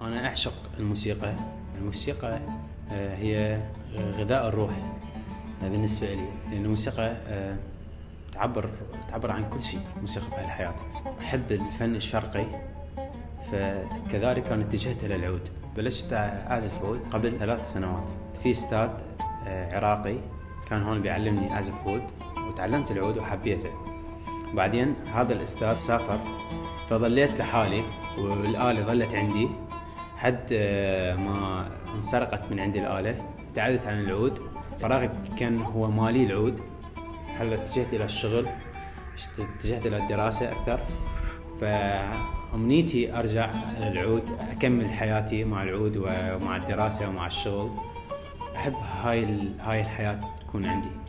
أنا أعشق الموسيقى. الموسيقى آه، هي غذاء الروح. آه، بالنسبة لي. لأن الموسيقى آه، تعبر تعبر عن كل شيء موسيقى بهالحياة أحب الفن الشرقي فكذلك أنا اتجهت إلى العود. بلشت أعزف عود قبل ثلاث سنوات. في أستاذ عراقي كان هون بيعلمني أعزف عود وتعلمت العود وحبيته. بعدين هذا الأستاذ سافر فظليت لحالي والآلة ظلت عندي. حد آه، ما انسرقت من عندي الآلة ابتعدت عن العود. فراغي كان هو مالي العود. هلا اتجهت إلى الشغل؟ اتجهت إلى الدراسة أكثر. فأمنيتي أرجع للعود أكمل حياتي مع العود ومع الدراسة ومع الشغل. أحب هاي هاي الحياة تكون عندي.